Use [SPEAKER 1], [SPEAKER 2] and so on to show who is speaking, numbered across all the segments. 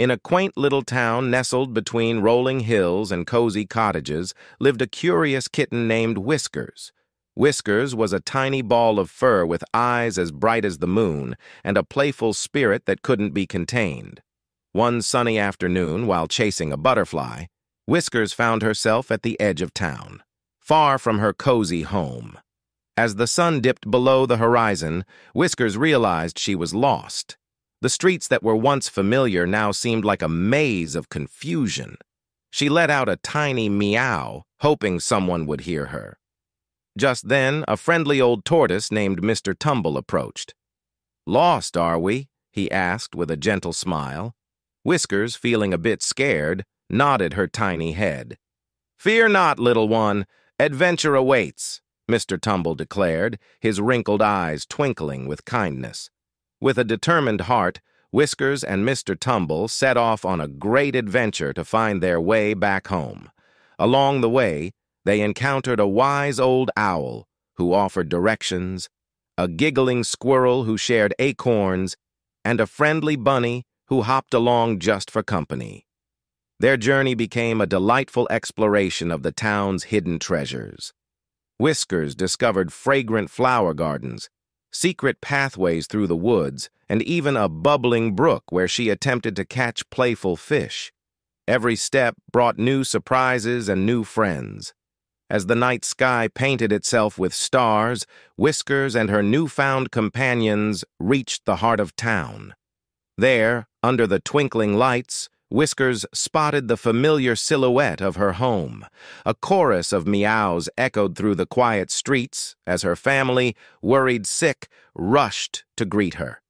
[SPEAKER 1] In a quaint little town nestled between rolling hills and cozy cottages lived a curious kitten named Whiskers. Whiskers was a tiny ball of fur with eyes as bright as the moon and a playful spirit that couldn't be contained. One sunny afternoon, while chasing a butterfly, Whiskers found herself at the edge of town, far from her cozy home. As the sun dipped below the horizon, Whiskers realized she was lost. The streets that were once familiar now seemed like a maze of confusion. She let out a tiny meow, hoping someone would hear her. Just then, a friendly old tortoise named Mr. Tumble approached. Lost, are we? he asked with a gentle smile. Whiskers, feeling a bit scared, nodded her tiny head. Fear not, little one. Adventure awaits, Mr. Tumble declared, his wrinkled eyes twinkling with kindness. With a determined heart, Whiskers and Mr. Tumble set off on a great adventure to find their way back home. Along the way, they encountered a wise old owl who offered directions, a giggling squirrel who shared acorns, and a friendly bunny who hopped along just for company. Their journey became a delightful exploration of the town's hidden treasures. Whiskers discovered fragrant flower gardens, secret pathways through the woods, and even a bubbling brook where she attempted to catch playful fish. Every step brought new surprises and new friends. As the night sky painted itself with stars, Whiskers and her newfound companions reached the heart of town. There, under the twinkling lights, Whiskers spotted the familiar silhouette of her home. A chorus of meows echoed through the quiet streets as her family, worried sick, rushed to greet her.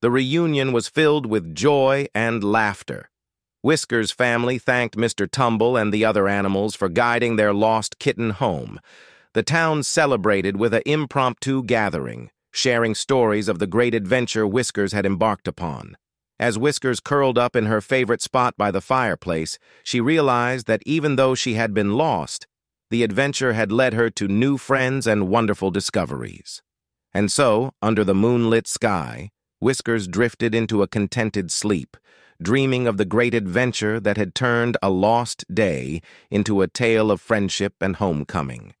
[SPEAKER 1] The reunion was filled with joy and laughter. Whiskers' family thanked Mr. Tumble and the other animals for guiding their lost kitten home. The town celebrated with an impromptu gathering, sharing stories of the great adventure Whiskers had embarked upon. As Whiskers curled up in her favorite spot by the fireplace, she realized that even though she had been lost, the adventure had led her to new friends and wonderful discoveries. And so, under the moonlit sky, Whiskers drifted into a contented sleep, dreaming of the great adventure that had turned a lost day into a tale of friendship and homecoming.